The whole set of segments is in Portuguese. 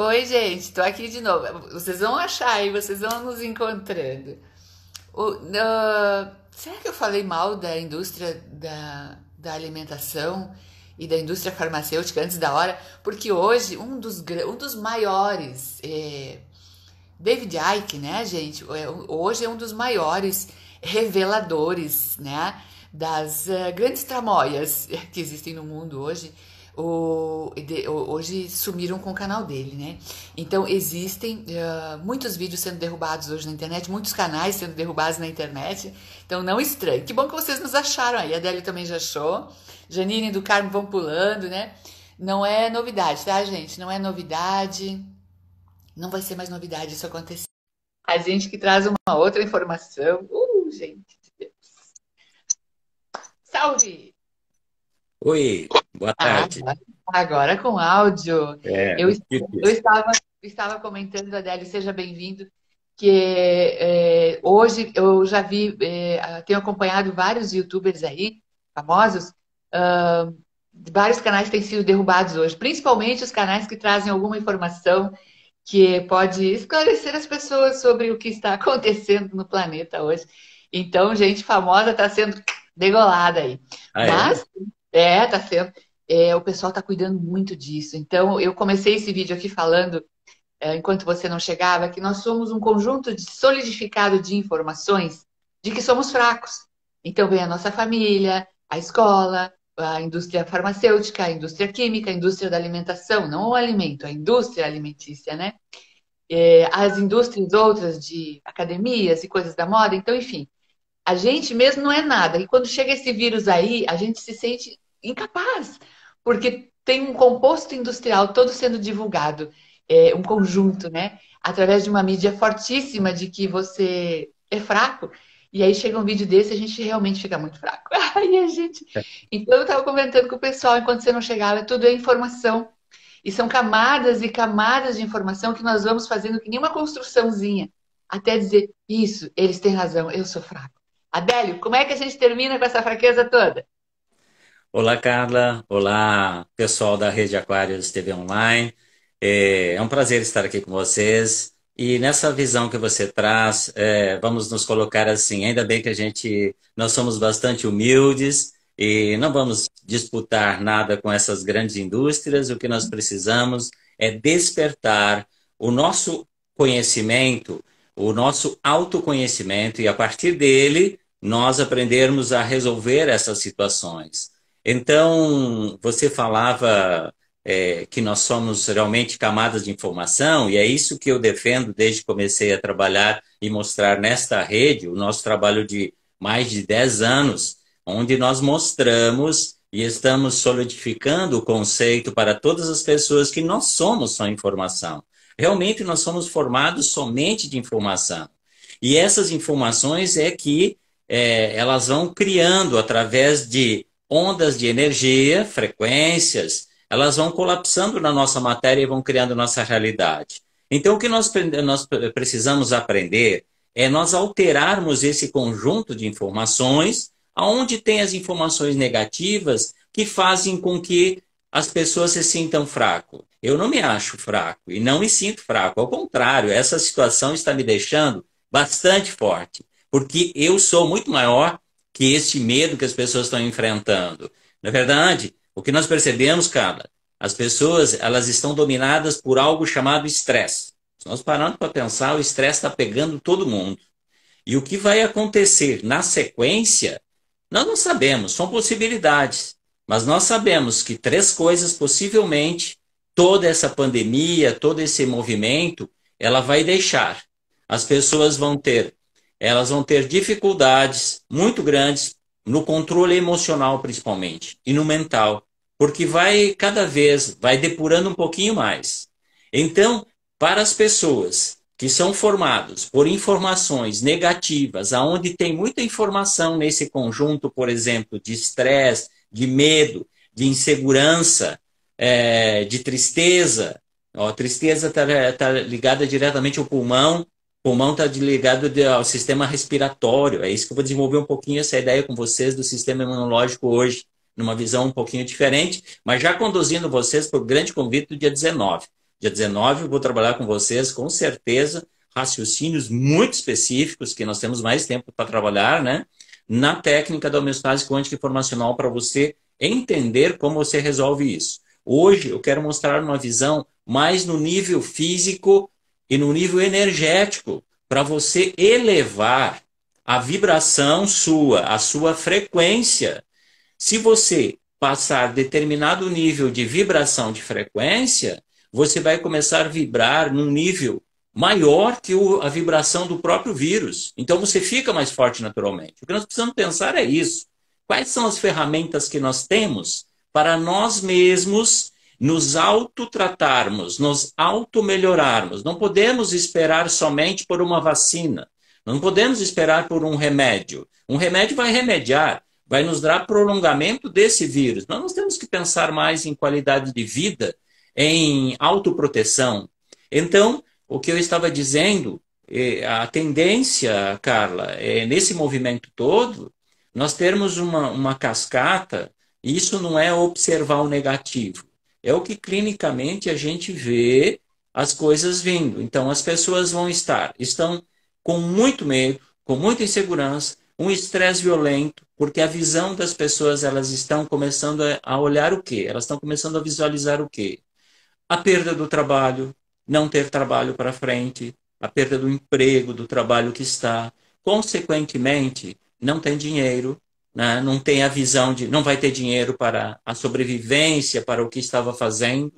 Oi, gente, tô aqui de novo. Vocês vão achar aí, vocês vão nos encontrando. O- ah, será que eu falei mal da indústria da, da alimentação e da indústria farmacêutica antes da hora? Porque hoje um dos, um dos maiores, é, David Icke, né, gente, é, hoje é um dos maiores reveladores, né, das eh, grandes tramóias que existem no mundo hoje. O, de- hoje sumiram com o canal dele, né? Então existem eh, muitos vídeos sendo derrubados hoje na internet, muitos canais sendo derrubados na internet. Então não estranhe. Que bom que vocês nos acharam aí. A Adélia também já achou. Janine do Carmo vão pulando, né? Não é novidade, tá, gente? Não é novidade. Não vai ser mais novidade isso acontecer. A gente que traz uma outra informação. Uh, gente. Salve! Oi, boa Ah, tarde. agora agora com áudio. É, Eu, eu estava, estava comentando, Adélio, seja bem-vindo, que é, hoje eu já vi, é, tenho acompanhado vários youtubers aí, famosos, ah, vários canais têm sido derrubados hoje, principalmente os canais que trazem alguma informação que pode esclarecer as pessoas sobre o que está acontecendo no planeta hoje. Então, gente famosa está sendo degolada aí. Ah, é? Mas, é, tá sendo. é, o pessoal tá cuidando muito disso. Então, eu comecei esse vídeo aqui falando, é, enquanto você não chegava, que nós somos um conjunto de solidificado de informações de que somos fracos. Então, vem a nossa família, a escola, a indústria farmacêutica, a indústria química, a indústria da alimentação, não o alimento, a indústria alimentícia, né? É, as indústrias outras de academias e coisas da moda. Então, enfim, a gente mesmo não é nada. E quando chega esse vírus aí, a gente se sente incapaz, porque tem um composto industrial todo sendo divulgado, é, um conjunto, né? Através de uma mídia fortíssima de que você é fraco. E aí chega um vídeo desse a gente realmente fica muito fraco. Aí a gente. Então eu estava comentando com o pessoal enquanto você não chegava, tudo é informação. E são camadas e camadas de informação que nós vamos fazendo que nem uma construçãozinha, até dizer, isso, eles têm razão, eu sou fraco. Adélio, como é que a gente termina com essa fraqueza toda? Olá, Carla. Olá, pessoal da Rede Aquários TV Online. É, é um prazer estar aqui com vocês. E nessa visão que você traz, é, vamos nos colocar assim. Ainda bem que a gente, nós somos bastante humildes e não vamos disputar nada com essas grandes indústrias. O que nós precisamos é despertar o nosso conhecimento, o nosso autoconhecimento e a partir dele nós aprendermos a resolver essas situações. Então, você falava é, que nós somos realmente camadas de informação, e é isso que eu defendo desde que comecei a trabalhar e mostrar nesta rede, o nosso trabalho de mais de 10 anos, onde nós mostramos e estamos solidificando o conceito para todas as pessoas que nós somos só informação. Realmente nós somos formados somente de informação. E essas informações é que é, elas vão criando através de ondas de energia, frequências, elas vão colapsando na nossa matéria e vão criando nossa realidade. Então, o que nós, nós precisamos aprender é nós alterarmos esse conjunto de informações, aonde tem as informações negativas que fazem com que as pessoas se sintam fraco. Eu não me acho fraco e não me sinto fraco. Ao contrário, essa situação está me deixando bastante forte, porque eu sou muito maior que este medo que as pessoas estão enfrentando. Na verdade, o que nós percebemos, Carla, as pessoas elas estão dominadas por algo chamado estresse. Se nós pararmos para pensar, o estresse está pegando todo mundo. E o que vai acontecer na sequência, nós não sabemos, são possibilidades. Mas nós sabemos que três coisas possivelmente toda essa pandemia, todo esse movimento, ela vai deixar. As pessoas vão ter, elas vão ter dificuldades muito grandes no controle emocional principalmente e no mental, porque vai cada vez vai depurando um pouquinho mais. Então, para as pessoas que são formados por informações negativas, aonde tem muita informação nesse conjunto, por exemplo, de estresse, de medo, de insegurança, é, de tristeza. Ó, tristeza está tá ligada diretamente ao pulmão, o pulmão está ligado ao sistema respiratório. É isso que eu vou desenvolver um pouquinho essa ideia com vocês do sistema imunológico hoje, numa visão um pouquinho diferente, mas já conduzindo vocês para o grande convite do dia 19. dia 19 eu vou trabalhar com vocês, com certeza, raciocínios muito específicos, que nós temos mais tempo para trabalhar, né? Na técnica da homeostase quântica informacional para você entender como você resolve isso. Hoje eu quero mostrar uma visão mais no nível físico e no nível energético, para você elevar a vibração sua, a sua frequência. Se você passar determinado nível de vibração de frequência, você vai começar a vibrar num nível maior que a vibração do próprio vírus. Então você fica mais forte naturalmente. O que nós precisamos pensar é isso. Quais são as ferramentas que nós temos para nós mesmos nos autotratarmos, nos auto-melhorarmos? Não podemos esperar somente por uma vacina. Não podemos esperar por um remédio. Um remédio vai remediar, vai nos dar prolongamento desse vírus. nós temos que pensar mais em qualidade de vida, em autoproteção. Então, o que eu estava dizendo, é, a tendência, Carla, é nesse movimento todo, nós termos uma, uma cascata, isso não é observar o negativo, é o que clinicamente a gente vê as coisas vindo. Então, as pessoas vão estar, estão com muito medo, com muita insegurança, um estresse violento, porque a visão das pessoas, elas estão começando a olhar o quê? Elas estão começando a visualizar o quê? A perda do trabalho, não ter trabalho para frente, a perda do emprego, do trabalho que está. Consequentemente, não tem dinheiro, né? não tem a visão de. não vai ter dinheiro para a sobrevivência, para o que estava fazendo.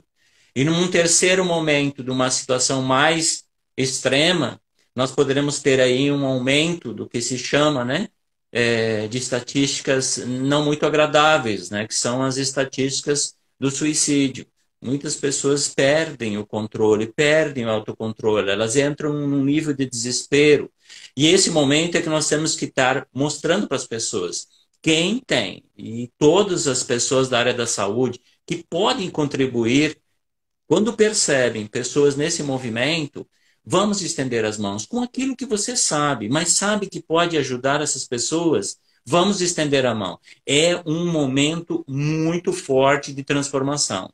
E num terceiro momento, de uma situação mais extrema, nós poderemos ter aí um aumento do que se chama, né? É, de estatísticas não muito agradáveis, né? que são as estatísticas do suicídio muitas pessoas perdem o controle, perdem o autocontrole, elas entram num nível de desespero. E esse momento é que nós temos que estar mostrando para as pessoas quem tem, e todas as pessoas da área da saúde que podem contribuir, quando percebem pessoas nesse movimento, vamos estender as mãos com aquilo que você sabe, mas sabe que pode ajudar essas pessoas. Vamos estender a mão. É um momento muito forte de transformação.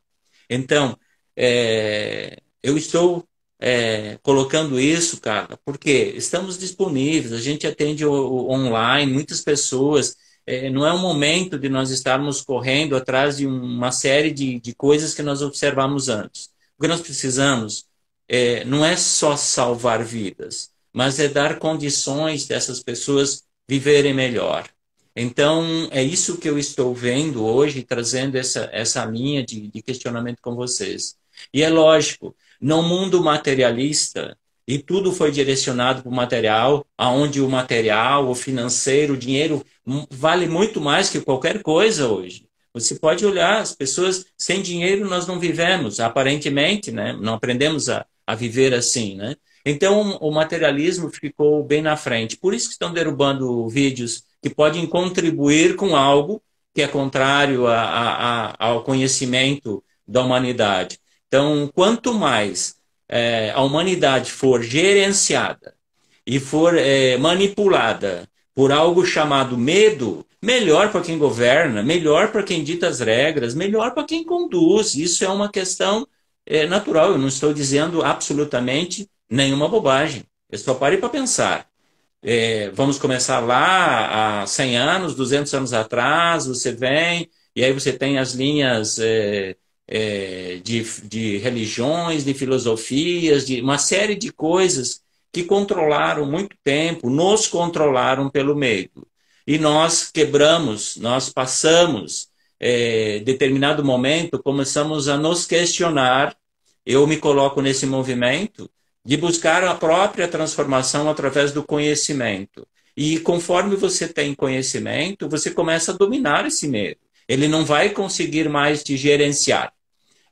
Então, é, eu estou é, colocando isso, cara, porque estamos disponíveis, a gente atende o, o online, muitas pessoas. É, não é um momento de nós estarmos correndo atrás de uma série de, de coisas que nós observamos antes. O que nós precisamos é, não é só salvar vidas, mas é dar condições dessas pessoas viverem melhor. Então, é isso que eu estou vendo hoje, trazendo essa, essa linha de, de questionamento com vocês. E é lógico, no mundo materialista, e tudo foi direcionado para o material, aonde o material, o financeiro, o dinheiro vale muito mais que qualquer coisa hoje. Você pode olhar, as pessoas sem dinheiro nós não vivemos, aparentemente, né? não aprendemos a, a viver assim. Né? Então o materialismo ficou bem na frente. Por isso que estão derrubando vídeos que podem contribuir com algo que é contrário a, a, ao conhecimento da humanidade. Então, quanto mais é, a humanidade for gerenciada e for é, manipulada por algo chamado medo, melhor para quem governa, melhor para quem dita as regras, melhor para quem conduz. Isso é uma questão é, natural. Eu não estou dizendo absolutamente nenhuma bobagem. Eu só pare para pensar. É, vamos começar lá há 100 anos, 200 anos atrás, você vem, e aí você tem as linhas é, é, de, de religiões, de filosofias, de uma série de coisas que controlaram muito tempo, nos controlaram pelo medo. E nós quebramos, nós passamos, é, determinado momento, começamos a nos questionar. Eu me coloco nesse movimento de buscar a própria transformação através do conhecimento. E conforme você tem conhecimento, você começa a dominar esse medo. Ele não vai conseguir mais te gerenciar.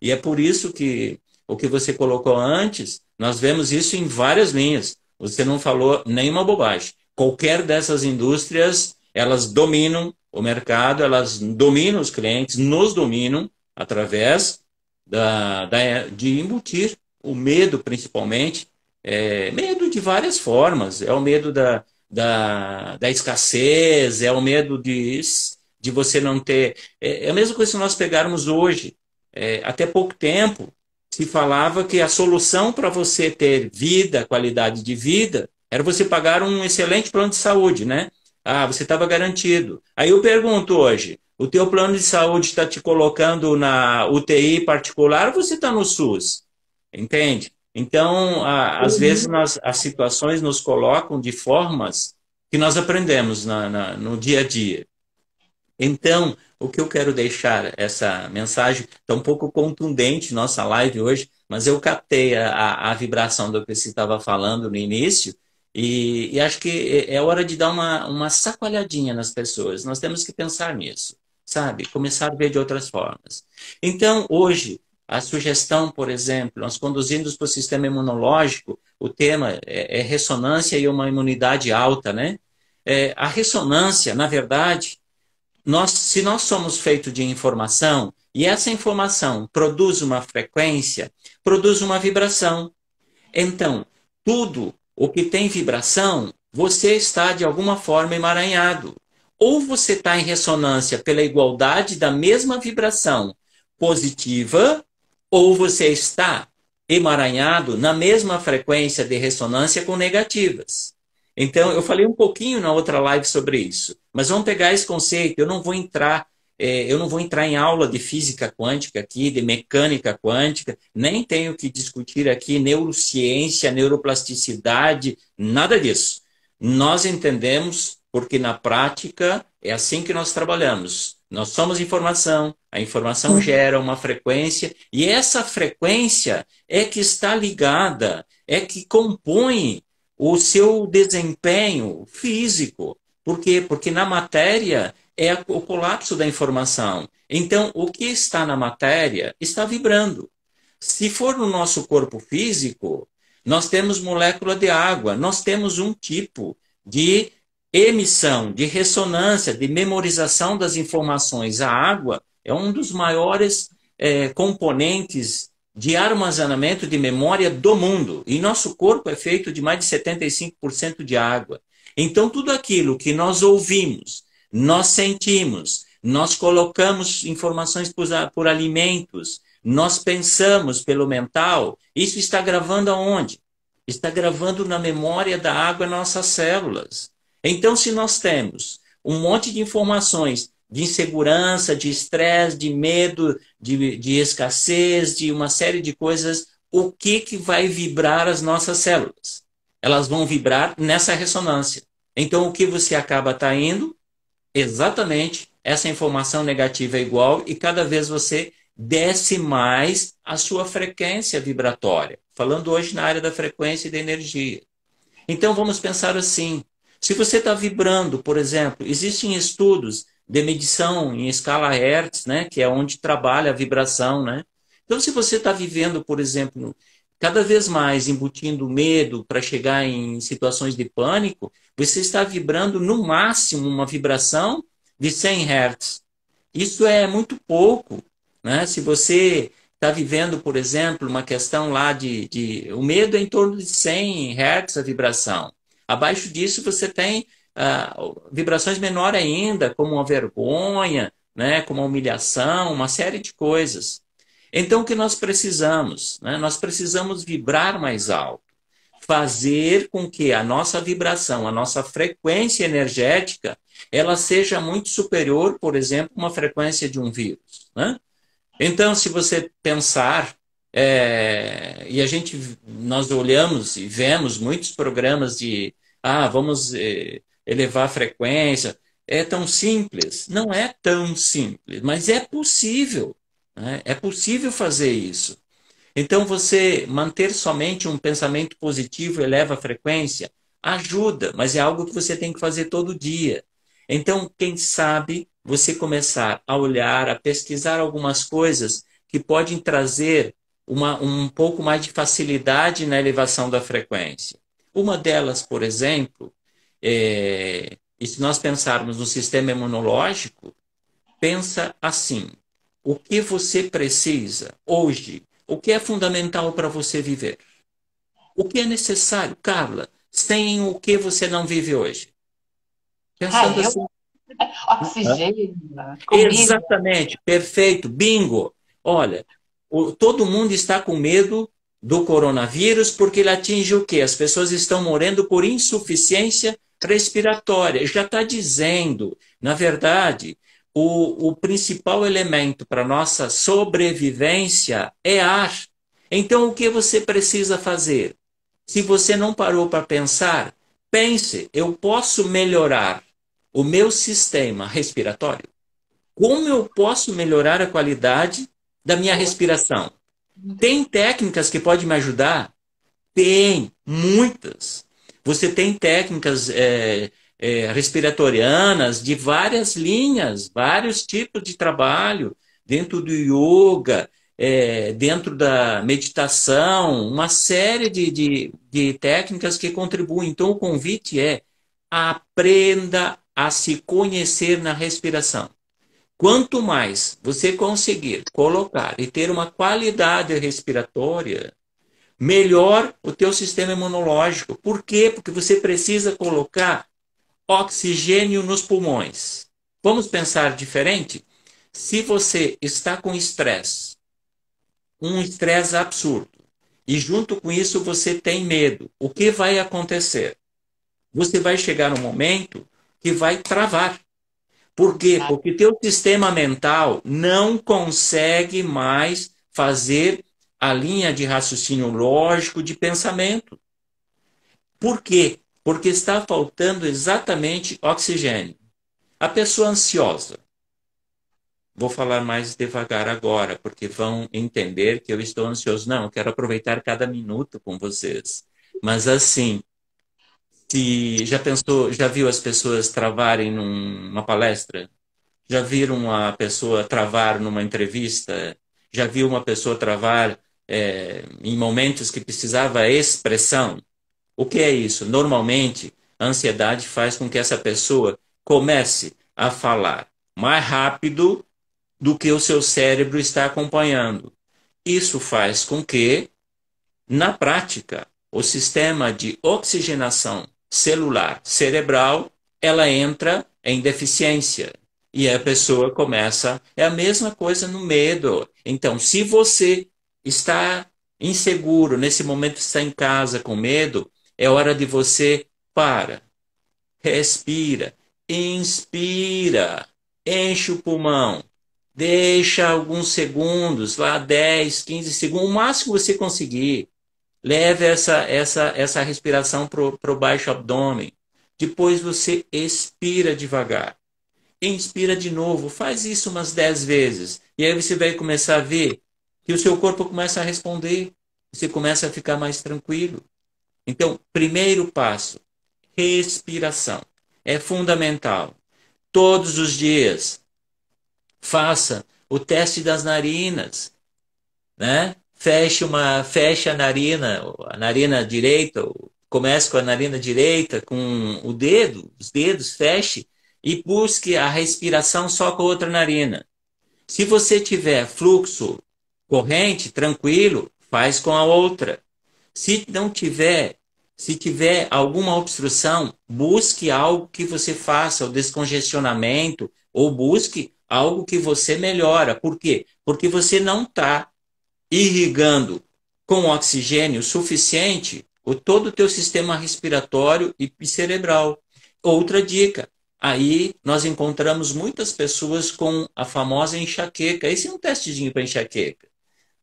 E é por isso que o que você colocou antes, nós vemos isso em várias linhas. Você não falou nenhuma bobagem. Qualquer dessas indústrias, elas dominam o mercado, elas dominam os clientes, nos dominam através da, da de embutir o medo, principalmente, é, medo de várias formas. É o medo da, da, da escassez, é o medo de, de você não ter. É, é a mesma coisa se nós pegarmos hoje. É, até pouco tempo, se falava que a solução para você ter vida, qualidade de vida, era você pagar um excelente plano de saúde, né? Ah, você estava garantido. Aí eu pergunto hoje, o teu plano de saúde está te colocando na UTI particular ou você está no SUS? Entende? Então, a, às uhum. vezes, nós, as situações nos colocam de formas que nós aprendemos na, na, no dia a dia. Então, o que eu quero deixar, essa mensagem está um pouco contundente, nossa live hoje, mas eu captei a, a vibração do que você estava falando no início, e, e, acho que é hora de dar uma, uma nas pessoas. Nós temos que pensar nisso, sabe? Começar a ver de outras formas. Então, hoje, a sugestão, por exemplo, nós conduzimos para o sistema imunológico, o tema é, é ressonância e uma imunidade alta, né? É, a ressonância, na verdade, nós, se nós somos feitos de informação e essa informação produz uma frequência, produz uma vibração. Então, tudo o que tem vibração, você está de alguma forma emaranhado. Ou você está em ressonância pela igualdade da mesma vibração positiva, ou você está emaranhado na mesma frequência de ressonância com negativas. Então, eu falei um pouquinho na outra live sobre isso, mas vamos pegar esse conceito. Eu não vou entrar, é, eu não vou entrar em aula de física quântica aqui, de mecânica quântica, nem tenho que discutir aqui neurociência, neuroplasticidade, nada disso. Nós entendemos porque na prática é assim que nós trabalhamos. Nós somos informação, a informação uhum. gera uma frequência, e essa frequência é que está ligada, é que compõe o seu desempenho físico. Por quê? Porque na matéria é o colapso da informação. Então, o que está na matéria está vibrando. Se for no nosso corpo físico, nós temos molécula de água, nós temos um tipo de emissão, de ressonância, de memorização das informações. A água é um dos maiores é, componentes de armazenamento de memória do mundo. E nosso corpo é feito de mais de 75% de água. Então, tudo aquilo que nós ouvimos, nós sentimos, nós colocamos informações por, por alimentos, nós pensamos pelo mental, isso está gravando aonde? Está gravando na memória da água nossas células. Então, se nós temos um monte de informações de insegurança, de estresse, de medo, de, de escassez, de uma série de coisas, o que, que vai vibrar as nossas células? Elas vão vibrar nessa ressonância. Então, o que você acaba atraindo? Exatamente essa informação negativa é igual e cada vez você desce mais a sua frequência vibratória. Falando hoje na área da frequência e da energia. Então, vamos pensar assim: se você está vibrando, por exemplo, existem estudos de medição em escala Hertz, né, que é onde trabalha a vibração, né? Então, se você está vivendo, por exemplo, cada vez mais embutindo medo para chegar em situações de pânico, você está vibrando no máximo uma vibração de 100 Hertz. Isso é muito pouco, né? Se você está vivendo, por exemplo, uma questão lá de, de, o medo é em torno de 100 Hertz a vibração. Abaixo disso você tem uh, vibrações menores ainda, como uma vergonha, né, como uma humilhação, uma série de coisas. Então, o que nós precisamos? Né? Nós precisamos vibrar mais alto, fazer com que a nossa vibração, a nossa frequência energética, ela seja muito superior, por exemplo, uma frequência de um vírus. Né? Então, se você pensar, é, e a gente, nós olhamos e vemos muitos programas de, ah, vamos é, elevar a frequência. É tão simples? Não é tão simples, mas é possível. Né? É possível fazer isso. Então, você manter somente um pensamento positivo eleva a frequência, ajuda, mas é algo que você tem que fazer todo dia. Então, quem sabe você começar a olhar, a pesquisar algumas coisas que podem trazer uma, um pouco mais de facilidade na elevação da frequência. Uma delas, por exemplo, é, e se nós pensarmos no sistema imunológico, pensa assim: o que você precisa hoje? O que é fundamental para você viver? O que é necessário, Carla? Sem o que você não vive hoje? Pensando ah, assim. Oxigênio. Exatamente, perfeito, bingo. Olha, o, todo mundo está com medo do coronavírus porque ele atinge o quê? As pessoas estão morrendo por insuficiência respiratória. Já está dizendo, na verdade, o, o principal elemento para nossa sobrevivência é ar. Então, o que você precisa fazer? Se você não parou para pensar, pense: eu posso melhorar o meu sistema respiratório? Como eu posso melhorar a qualidade da minha respiração? Tem técnicas que podem me ajudar? Tem, muitas. Você tem técnicas é, é, respiratorianas de várias linhas, vários tipos de trabalho, dentro do yoga, é, dentro da meditação, uma série de, de, de técnicas que contribuem. Então, o convite é aprenda a se conhecer na respiração. Quanto mais você conseguir colocar e ter uma qualidade respiratória, melhor o teu sistema imunológico. Por quê? Porque você precisa colocar oxigênio nos pulmões. Vamos pensar diferente? Se você está com estresse, um estresse absurdo, e junto com isso você tem medo, o que vai acontecer? Você vai chegar um momento que vai travar. Por quê? Porque teu sistema mental não consegue mais fazer a linha de raciocínio lógico de pensamento. Por quê? Porque está faltando exatamente oxigênio. A pessoa ansiosa. Vou falar mais devagar agora, porque vão entender que eu estou ansioso. Não, eu quero aproveitar cada minuto com vocês. Mas assim, se já pensou, já viu as pessoas travarem numa palestra? Já viram uma pessoa travar numa entrevista? Já viu uma pessoa travar é, em momentos que precisava expressão? O que é isso? Normalmente, a ansiedade faz com que essa pessoa comece a falar mais rápido do que o seu cérebro está acompanhando. Isso faz com que, na prática, o sistema de oxigenação celular cerebral, ela entra em deficiência. E a pessoa começa. É a mesma coisa no medo. Então, se você está inseguro, nesse momento está em casa com medo, é hora de você para, respira, inspira, enche o pulmão, deixa alguns segundos, lá 10, 15 segundos, o máximo que você conseguir. Leve essa, essa, essa respiração para o baixo abdômen. Depois você expira devagar. Inspira de novo. Faz isso umas 10 vezes. E aí você vai começar a ver que o seu corpo começa a responder. Você começa a ficar mais tranquilo. Então, primeiro passo, respiração. É fundamental. Todos os dias, faça o teste das narinas, né? feche uma feche a narina, a narina direita, comece com a narina direita, com o dedo, os dedos, feche e busque a respiração só com a outra narina. Se você tiver fluxo corrente, tranquilo, faz com a outra. Se não tiver, se tiver alguma obstrução, busque algo que você faça, o descongestionamento, ou busque algo que você melhora. Por quê? Porque você não está irrigando com oxigênio suficiente o todo o teu sistema respiratório e cerebral. Outra dica, aí nós encontramos muitas pessoas com a famosa enxaqueca. Esse é um testezinho para enxaqueca.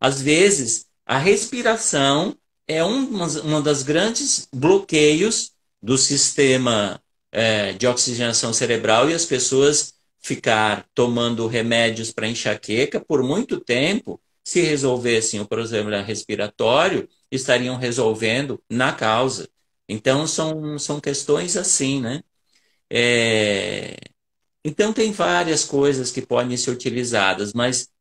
Às vezes, a respiração é um, uma das grandes bloqueios do sistema é, de oxigenação cerebral e as pessoas ficar tomando remédios para enxaqueca por muito tempo se resolvessem o problema respiratório, estariam resolvendo na causa. Então, são, são questões assim, né? É... Então, tem várias coisas que podem ser utilizadas, mas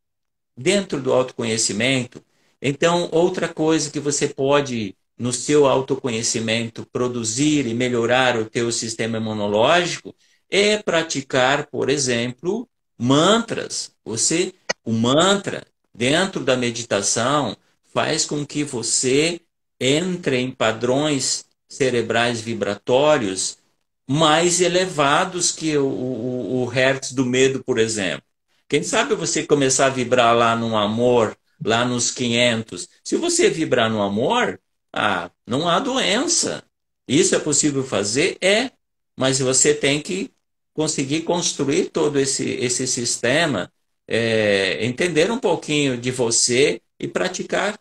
dentro do autoconhecimento, então, outra coisa que você pode, no seu autoconhecimento, produzir e melhorar o teu sistema imunológico é praticar, por exemplo, mantras. Você, o mantra, dentro da meditação faz com que você entre em padrões cerebrais vibratórios mais elevados que o, o, o hertz do medo, por exemplo. Quem sabe você começar a vibrar lá no amor, lá nos 500. Se você vibrar no amor, ah, não há doença. Isso é possível fazer? É. Mas você tem que conseguir construir todo esse, esse sistema, é, entender um pouquinho de você e praticar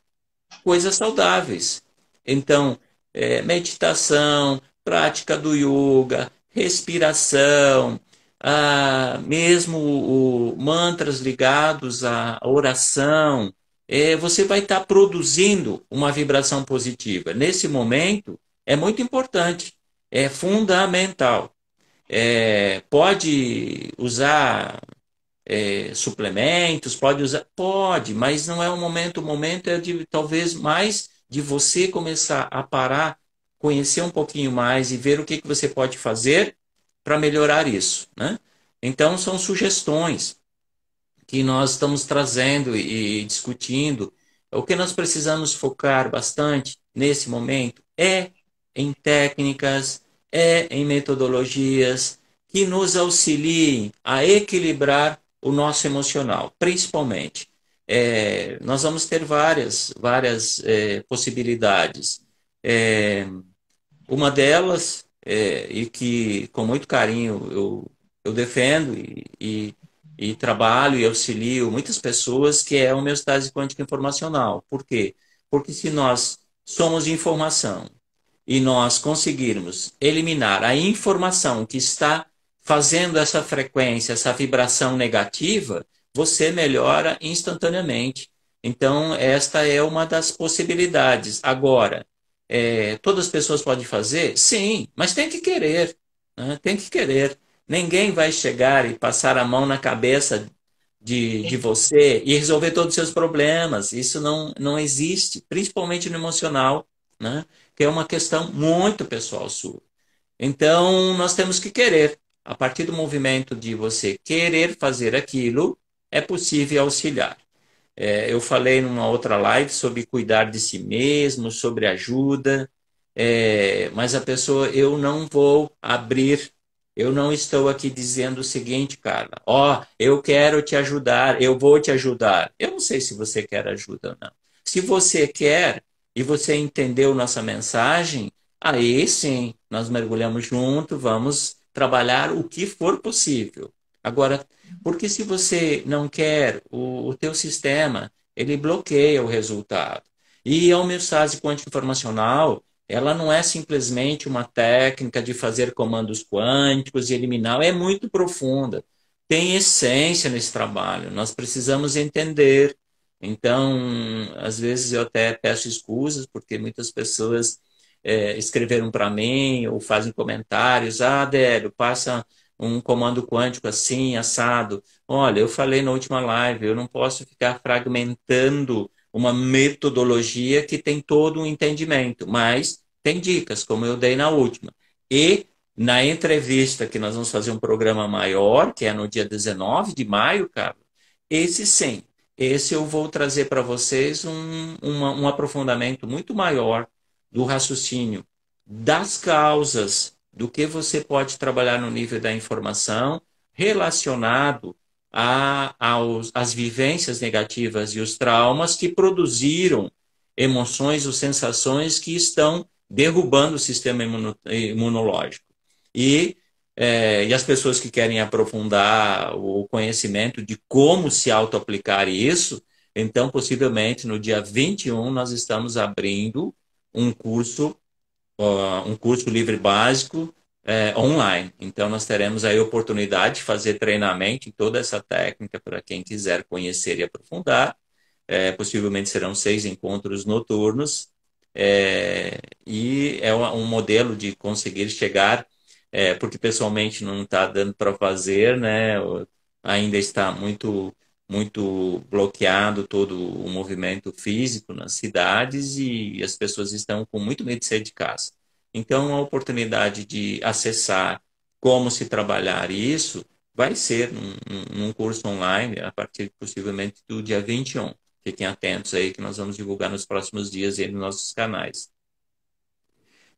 coisas saudáveis. Então, é, meditação, prática do yoga, respiração, ah, mesmo o, mantras ligados à oração, é, você vai estar tá produzindo uma vibração positiva. Nesse momento, é muito importante, é fundamental. É, pode usar é, suplementos, pode usar, pode, mas não é o momento. O momento é de talvez mais de você começar a parar, conhecer um pouquinho mais e ver o que, que você pode fazer para melhorar isso. Né? Então, são sugestões que nós estamos trazendo e discutindo. O que nós precisamos focar bastante nesse momento é em técnicas, é em metodologias que nos auxiliem a equilibrar o nosso emocional, principalmente. É, nós vamos ter várias, várias é, possibilidades. É, uma delas, é, e que com muito carinho eu, eu defendo e, e, e, trabalho e auxilio muitas pessoas, que é a homeostase quântica informacional. Por quê? Porque se nós somos informação e nós conseguirmos eliminar a informação que está fazendo essa frequência, essa vibração negativa, você melhora instantaneamente. Então, esta é uma das possibilidades. Agora, é, todas as pessoas podem fazer? Sim, mas tem que querer. Né? Tem que querer. Ninguém vai chegar e passar a mão na cabeça de, de você e resolver todos os seus problemas. Isso não, não existe, principalmente no emocional, né? que é uma questão muito pessoal sua. Então, nós temos que querer. A partir do movimento de você querer fazer aquilo, é possível auxiliar. É, eu falei numa outra live sobre cuidar de si mesmo, sobre ajuda, é, mas a pessoa, eu não vou abrir, eu não estou aqui dizendo o seguinte, Carla, ó, oh, eu quero te ajudar, eu vou te ajudar. Eu não sei se você quer ajuda ou não. Se você quer e você entendeu nossa mensagem, aí sim, nós mergulhamos junto, vamos trabalhar o que for possível. Agora, porque se você não quer, o, o teu sistema, ele bloqueia o resultado. E a homeostase quântica informacional, ela não é simplesmente uma técnica de fazer comandos quânticos e eliminar, é muito profunda. Tem essência nesse trabalho, nós precisamos entender. Então, às vezes eu até peço excusas, porque muitas pessoas é, escreveram para mim ou fazem comentários, ah, Délio, passa um comando quântico assim, assado. Olha, eu falei na última live, eu não posso ficar fragmentando uma metodologia que tem todo um entendimento, mas tem dicas, como eu dei na última. E na entrevista, que nós vamos fazer um programa maior, que é no dia 19 de maio, cara, esse sim, esse eu vou trazer para vocês um, uma, um aprofundamento muito maior do raciocínio das causas do que você pode trabalhar no nível da informação relacionado a, aos, às vivências negativas e os traumas que produziram emoções ou sensações que estão derrubando o sistema imunológico. E, é, e as pessoas que querem aprofundar o conhecimento de como se auto-aplicar isso, então, possivelmente, no dia 21, nós estamos abrindo um curso uh, um curso livre básico é, online. Então, nós teremos aí a oportunidade de fazer treinamento em toda essa técnica para quem quiser conhecer e aprofundar. É, possivelmente serão seis encontros noturnos. É, e é um modelo de conseguir chegar, porque pessoalmente não está dando para fazer, né? ainda está muito muito bloqueado todo o movimento físico nas cidades e as pessoas estão com muito medo de sair de casa. Então, a oportunidade de acessar como se trabalhar isso vai ser num, num curso online a partir possivelmente do dia 21. Fiquem atentos aí que nós vamos divulgar nos próximos dias aí nos nossos canais.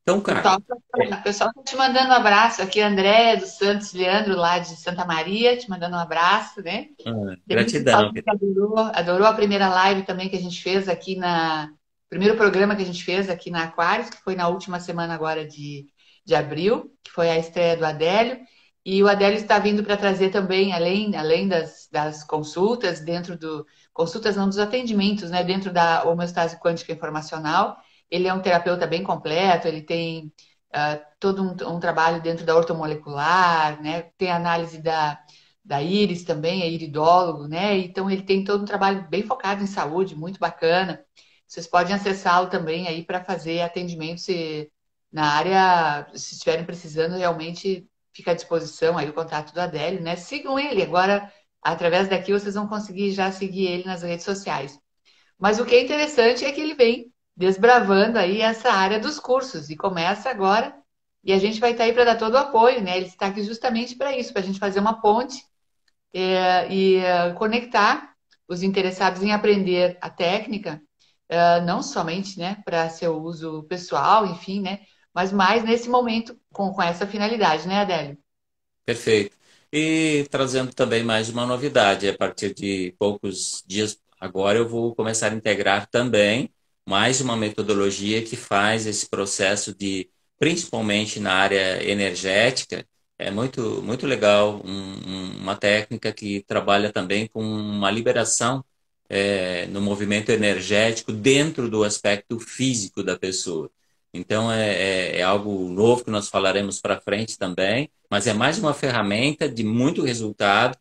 Então, cara. O pessoal está te mandando um abraço aqui, André dos Santos Leandro, lá de Santa Maria, te mandando um abraço, né? Ah, gratidão. Adorou, adorou a primeira live também que a gente fez aqui na. Primeiro programa que a gente fez aqui na Aquários, que foi na última semana agora de, de abril, que foi a estreia do Adélio. E o Adélio está vindo para trazer também, além, além das, das consultas, dentro do. Consultas não dos atendimentos, né? Dentro da homeostase quântica informacional ele é um terapeuta bem completo, ele tem uh, todo um, um, trabalho dentro da ortomolecular, né? Tem análise da, da íris também, é iridólogo, né? Então ele tem todo um trabalho bem focado em saúde, muito bacana. Vocês podem acessá-lo também aí para fazer atendimento se na área, se estiverem precisando, realmente fica à disposição aí o contato do Adélio, né? Sigam ele. Agora, através daqui, vocês vão conseguir já seguir ele nas redes sociais. Mas o que é interessante é que ele vem desbravando aí essa área dos cursos e começa agora e a gente vai estar aí para dar todo o apoio, né? Ele está aqui justamente para isso, para a gente fazer uma ponte é, e é, conectar os interessados em aprender a técnica, é, não somente, né, para seu uso pessoal, enfim, né, mas mais nesse momento com, com essa finalidade, né, Adélio? Perfeito. E trazendo também mais uma novidade, a partir de poucos dias agora eu vou começar a integrar também mais uma metodologia que faz esse processo de, principalmente na área energética, é muito, muito legal, um, uma técnica que trabalha também com uma liberação é, no movimento energético dentro do aspecto físico da pessoa. Então é, é, é algo novo que nós falaremos para frente também, mas é mais uma ferramenta de muito resultado.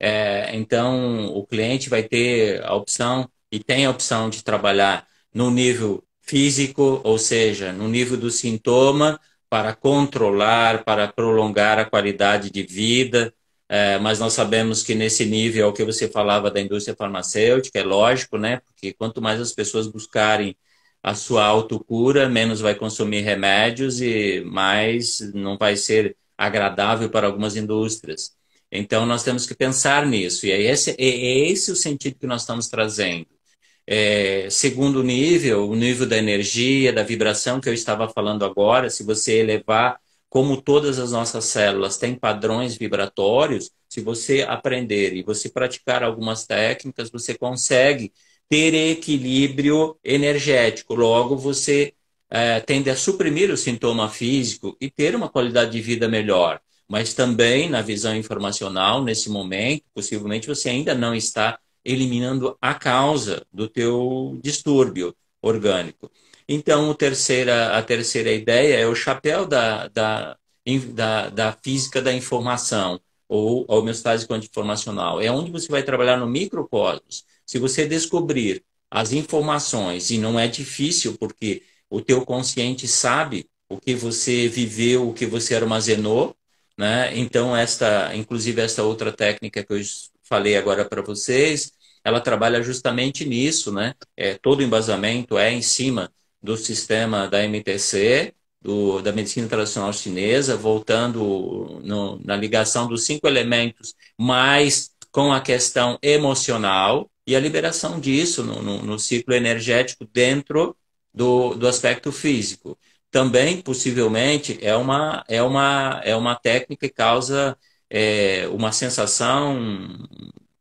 É, então o cliente vai ter a opção e tem a opção de trabalhar no nível físico, ou seja, no nível do sintoma, para controlar, para prolongar a qualidade de vida. É, mas nós sabemos que nesse nível, é o que você falava da indústria farmacêutica, é lógico, né? Porque quanto mais as pessoas buscarem a sua autocura, menos vai consumir remédios e mais não vai ser agradável para algumas indústrias. Então, nós temos que pensar nisso. E é esse, é, esse o sentido que nós estamos trazendo é, segundo nível, o nível da energia, da vibração que eu estava falando agora, se você elevar, como todas as nossas células têm padrões vibratórios, se você aprender e você praticar algumas técnicas, você consegue ter equilíbrio energético. Logo, você é, tende a suprimir o sintoma físico e ter uma qualidade de vida melhor. Mas também, na visão informacional, nesse momento, possivelmente você ainda não está eliminando a causa do teu distúrbio orgânico. Então, a terceira, a terceira ideia é o chapéu da, da, da, da física da informação, ou a homeostase quanto-informacional. É onde você vai trabalhar no microcosmos. Se você descobrir as informações, e não é difícil, porque o teu consciente sabe o que você viveu, o que você armazenou, né? Então, esta, inclusive esta outra técnica que eu falei agora para vocês, ela trabalha justamente nisso, né? É, todo o embasamento é em cima do sistema da MTC, do, da medicina tradicional chinesa, voltando no, na ligação dos cinco elementos, mais com a questão emocional e a liberação disso no, no, no ciclo energético dentro do, do aspecto físico. Também, possivelmente, é uma, é uma, é uma técnica que causa é, uma sensação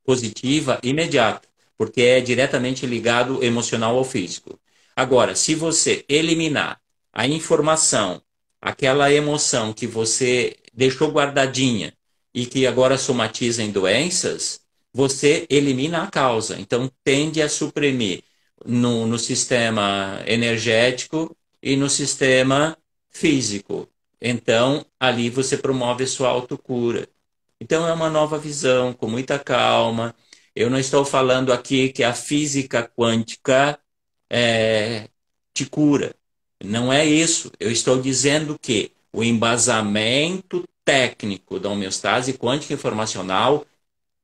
positiva imediata, porque é diretamente ligado emocional ao físico. Agora, se você eliminar a informação, aquela emoção que você deixou guardadinha e que agora somatiza em doenças, você elimina a causa. Então, tende a suprimir no, no sistema energético e no sistema físico. Então, ali você promove sua autocura. Então, é uma nova visão, com muita calma. Eu não estou falando aqui que a física quântica é, te cura. Não é isso. Eu estou dizendo que o embasamento técnico da homeostase quântica informacional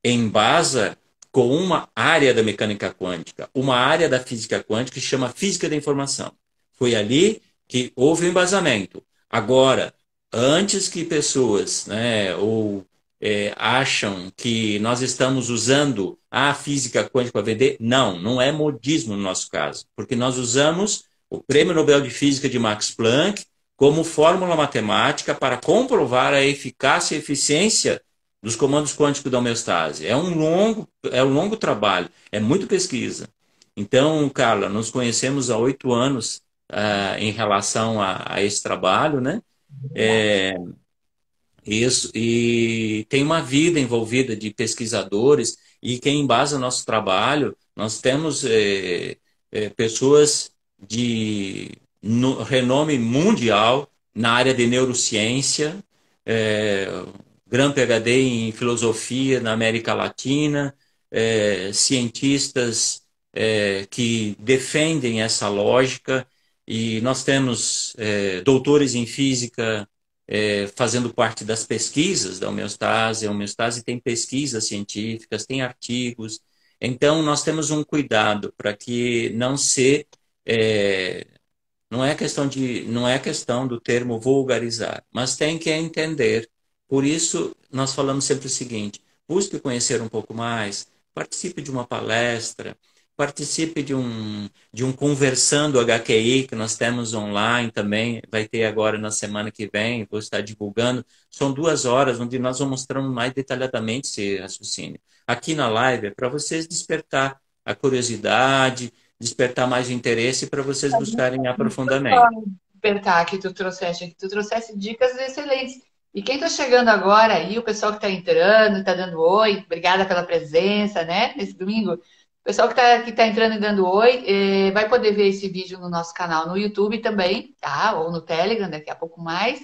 embasa com uma área da mecânica quântica, uma área da física quântica que chama física da informação. Foi ali que houve o embasamento. Agora, antes que pessoas, né, ou é, acham que nós estamos usando a física quântica para vender. Não, não é modismo no nosso caso, porque nós usamos o Prêmio Nobel de Física de Max Planck como fórmula matemática para comprovar a eficácia e eficiência dos comandos quânticos da homeostase. É um longo, é um longo trabalho, é muito pesquisa. Então, Carla, nos conhecemos há oito anos uh, em relação a, a, esse trabalho, né? É, isso, e tem uma vida envolvida de pesquisadores e quem embasa nosso trabalho, nós temos é, é, pessoas de no, renome mundial na área de neurociência, é, Gran PhD em filosofia na América Latina, é, cientistas é, que defendem essa lógica, e nós temos doutores em física é, fazendo parte das pesquisas da homeostase. A homeostase tem pesquisas científicas, tem artigos. Então, nós temos um cuidado para que não se. É, não é questão de não é questão do termo vulgarizar, mas tem que entender por isso, nós falamos sempre o seguinte: busque conhecer um pouco mais, participe de uma palestra, participe de um, de um Conversando HQI, que nós temos online também, vai ter agora na semana que vem, vou estar divulgando. São duas horas onde nós vamos mostrando mais detalhadamente esse raciocínio. Aqui na live é para vocês despertar a curiosidade, despertar mais interesse para vocês buscarem aprofundamento. Despertar que tu trouxeste, que tu trouxeste dicas excelentes. E quem está chegando agora aí, o pessoal que está entrando, está dando oi, obrigada pela presença, né? Nesse domingo. Pessoal que está que tá entrando e dando oi, eh, vai poder ver esse vídeo no nosso canal no YouTube também, tá? Ou no Telegram, daqui a pouco mais.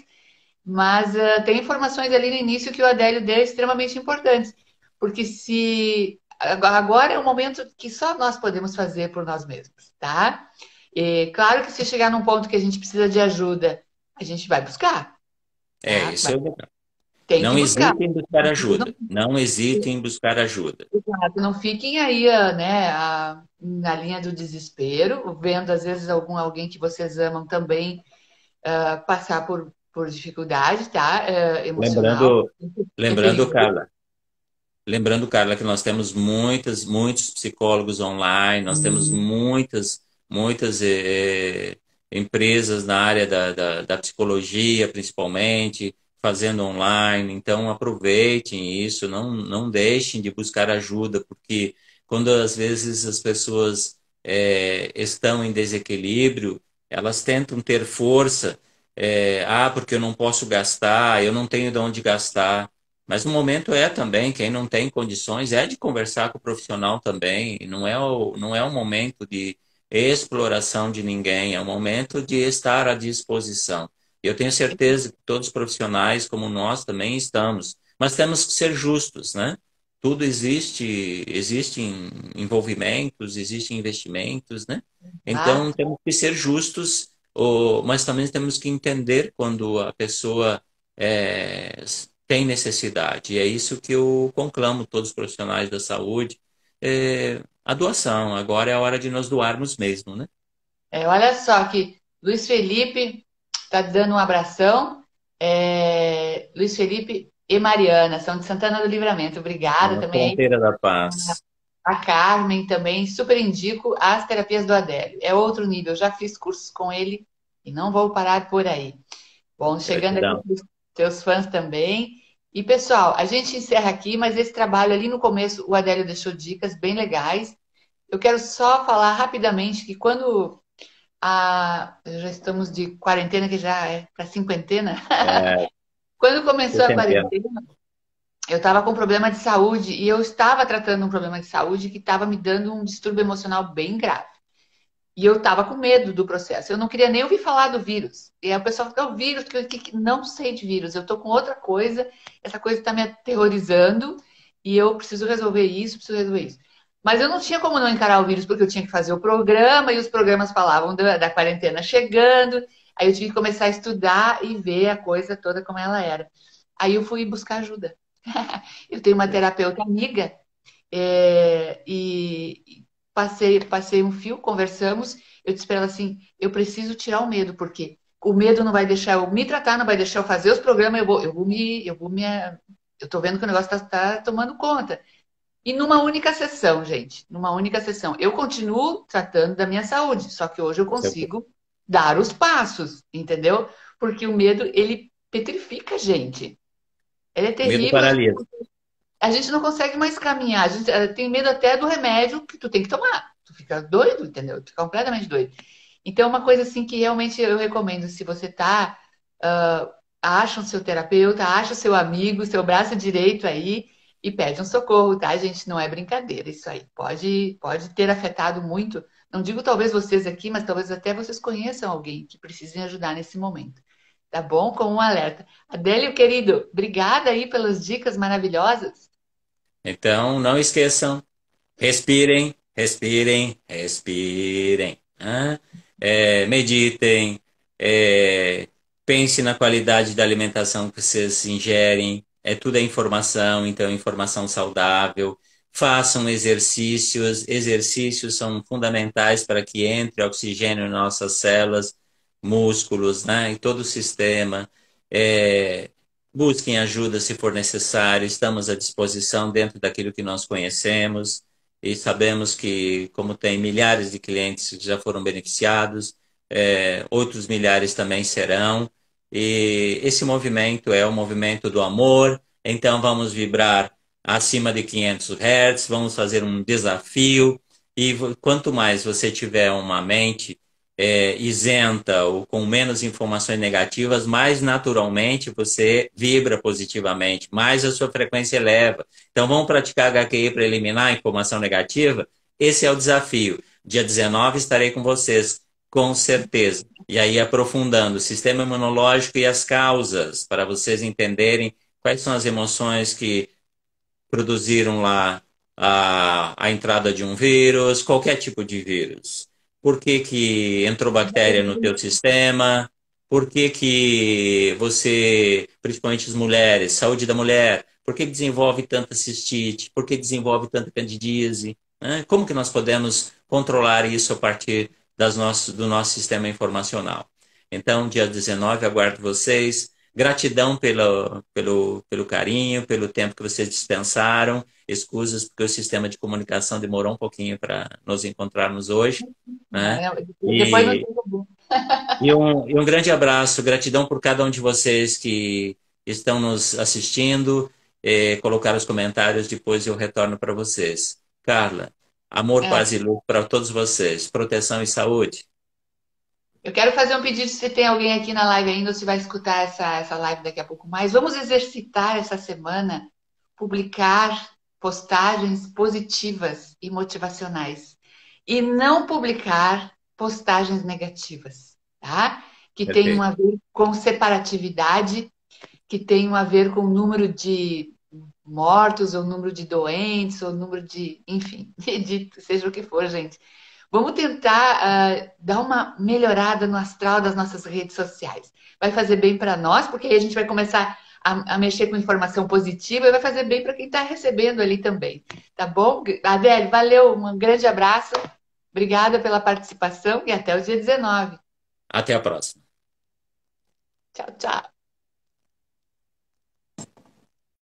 Mas uh, tem informações ali no início que o Adélio deu extremamente importantes. Porque se. Agora é o momento que só nós podemos fazer por nós mesmos, tá? E, claro que se chegar num ponto que a gente precisa de ajuda, a gente vai buscar. É, ah, isso é o Tem não hesitem em buscar ajuda. Não hesitem em buscar ajuda. Exato. Não fiquem aí, né, a, na linha do desespero, vendo às vezes algum alguém que vocês amam também uh, passar por, por dificuldade, tá? Uh, emocional. Lembrando, lembrando Carla, lembrando, Carla, que nós temos muitas, muitos psicólogos online, nós temos uhum. muitas, muitas eh, empresas na área da, da, da psicologia, principalmente, fazendo online. Então, aproveitem isso, não, não deixem de buscar ajuda, porque quando às vezes as pessoas é, estão em desequilíbrio, elas tentam ter força. É, ah, porque eu não posso gastar, eu não tenho de onde gastar. Mas no momento é também, quem não tem condições é de conversar com o profissional também. Não é o, não é o momento de, exploração de ninguém, é o momento de estar à disposição. Eu tenho certeza que todos os profissionais, como nós, também estamos, mas temos que ser justos, né? Tudo existe, existem envolvimentos, existem investimentos, né? Então, ah. temos que ser justos, mas também temos que entender quando a pessoa é, tem necessidade. E é isso que eu conclamo todos os profissionais da saúde, é, a doação. Agora é a hora de nós doarmos mesmo, né? É, olha só que Luiz Felipe está dando um abração. É, Luiz Felipe e Mariana são de Santana do Livramento. Obrigada também. Fronteira da Paz. A Carmen também, super indico as terapias do Adélio. É outro nível, já fiz cursos com ele e não vou parar por aí. Bom, chegando aqui os teus fãs também. E, pessoal, a gente encerra aqui, mas esse trabalho ali no começo, o Adélio deixou dicas bem legais. Eu quero só falar rapidamente que quando a, já estamos de quarentena, que já é para cinquentena. É. quando começou a quarentena, eu estava com um problema de saúde e eu estava tratando um problema de saúde que estava me dando um distúrbio emocional bem grave. E eu estava com medo do processo. Eu não queria nem ouvir falar do vírus. E aí o pessoal falou, o vírus, que, que, não sei de vírus, eu estou com outra coisa, essa coisa está me aterrorizando e eu preciso resolver isso, preciso resolver isso. Mas eu não tinha como não encarar o vírus, porque eu tinha que fazer o programa e os programas falavam da, da quarentena chegando. Aí eu tive que começar a estudar e ver a coisa toda como ela era. Aí eu fui buscar ajuda. eu tenho uma terapeuta amiga é, e, passei, passei um fio, conversamos. Eu disse para ela assim: eu preciso tirar o medo, porque o medo não vai deixar eu me tratar, não vai deixar eu fazer os programas, eu vou, eu vou me. Eu vou me. Eu tô vendo que o negócio está tá tomando conta. E numa única sessão, gente, numa única sessão. Eu continuo tratando da minha saúde, só que hoje eu consigo dar os passos, entendeu? porque o medo, ele petrifica a gente. Ele é terrível. Medo paralisa. A gente não consegue mais caminhar. A gente eh, tem medo até do remédio que tu tem que tomar. Tu fica doido, entendeu? Tu fica completamente doido. Então, uma coisa assim que realmente eu recomendo, se você tá, uh, acha um seu terapeuta, acha o seu amigo, seu braço direito aí e pede um socorro, tá, gente? Não é brincadeira isso aí. Pode, pode ter afetado muito. Não digo talvez vocês aqui, mas talvez até vocês conheçam alguém que precisem ajudar nesse momento. Tá bom? Com um alerta. Adélio, querido, obrigada aí pelas dicas maravilhosas. Então, não esqueçam, respirem, respirem, respirem. É, meditem, é, pense na qualidade da alimentação que vocês ingerem, é tudo é informação, então informação saudável. Façam exercícios, exercícios são fundamentais para que entre oxigênio em nossas células, músculos, né, em todo o sistema. É, busquem ajuda se for necessário, estamos à disposição dentro daquilo que nós conhecemos e sabemos que, como tem milhares de clientes que já foram beneficiados, é, outros milhares também serão. E esse movimento é o movimento do amor, então vamos vibrar acima de 500 Hz, vamos fazer um desafio. E quanto mais você tiver uma mente é, isenta ou com menos informações negativas, mais naturalmente você vibra positivamente, mais a sua frequência eleva. Então vamos praticar HQI para eliminar a informação negativa? Esse é o desafio. Dia 19 estarei com vocês, com certeza. E aí aprofundando o sistema imunológico e as causas, para vocês entenderem quais são as emoções que produziram lá a, a entrada de um vírus, qualquer tipo de vírus. Por que, que entrou bactéria no teu sistema, por que, que você, principalmente as mulheres, saúde da mulher, por que desenvolve tanta cistite, por que desenvolve tanta candidíase, né? como que nós podemos controlar isso a partir das nossos, do nosso sistema informacional. Então, dia 19, aguardo vocês. Gratidão pelo, pelo, pelo carinho, pelo tempo que vocês dispensaram. Escusas, porque o sistema de comunicação demorou um pouquinho para nos encontrarmos hoje. Né? É, depois e, e, um, e um grande abraço, gratidão por cada um de vocês que estão nos assistindo. Eh, colocar os comentários, depois eu retorno para vocês. Carla, amor, é. paz e luz para todos vocês. Proteção e saúde. Eu quero fazer um pedido se tem alguém aqui na live ainda ou se vai escutar essa, essa live daqui a pouco mais. Vamos exercitar essa semana, publicar postagens positivas e motivacionais. E não publicar postagens negativas, tá? Que Perfeito. tenham a ver com separatividade, que tenham a ver com o número de mortos, ou número de doentes, ou número de, enfim, de, seja o que for, gente. Vamos tentar uh, dar uma melhorada no astral das nossas redes sociais. Vai fazer bem para nós, porque aí a gente vai começar a, a mexer com informação positiva e vai fazer bem para quem está recebendo ali também. Tá bom? Adélio, valeu, um grande abraço. Obrigada pela participação e até o dia 19. Até a próxima. Tchau, tchau.